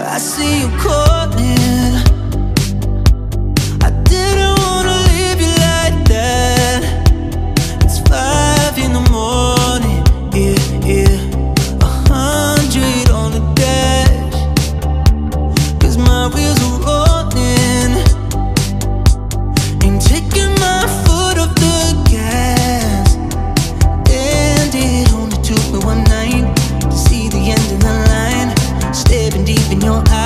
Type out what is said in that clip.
I see you call in your eyes